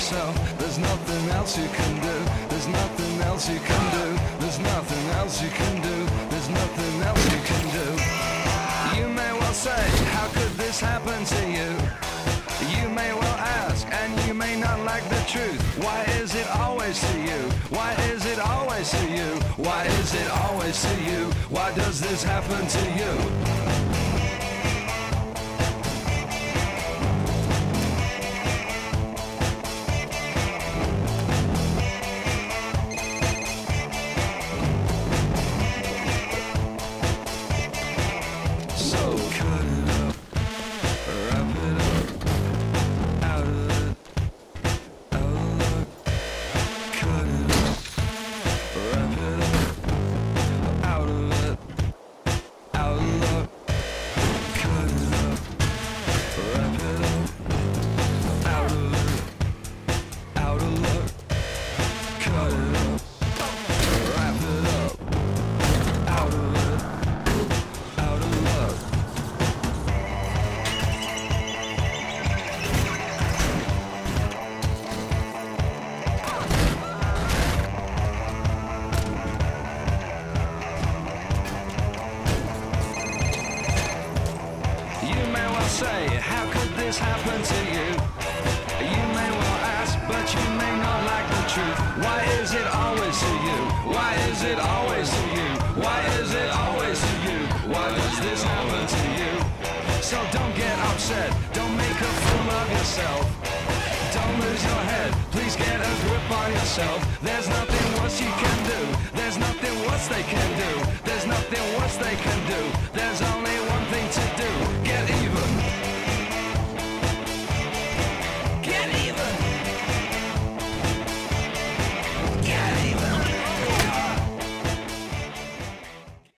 yourself. There's nothing else you can do. There's nothing else you can do. There's nothing else you can do. There's nothing else you can do. You may well say, how could this happen to you? You may well ask, and you may not like the truth. Why is it always to you? Why is it always to you? Why is it always to you? Why does this happen to you? Say, how could this happen to you? You may well ask, but you may not like the truth. Why is it always to you? Why is it always to you? Why is it always to you? Why does this happen to you? So don't get upset, don't make a fool of yourself. Don't lose your head, please get a grip on yourself. There's nothing worse you can do. There's nothing worse they can do. There's nothing worse they can do. There's only